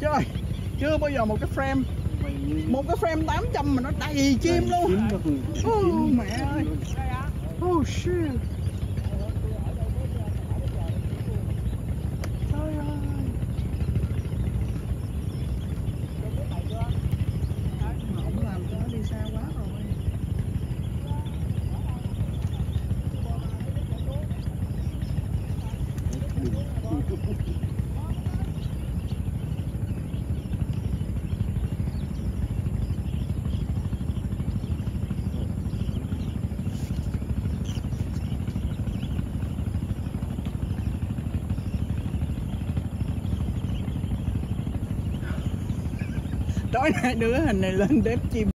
trời chưa bao giờ một cái frame một cái frame 800 mà nó đầy chim luôn. oh, mẹ ơi. Oh shit. Trời ơi tối nay đưa hình này lên đếp chim.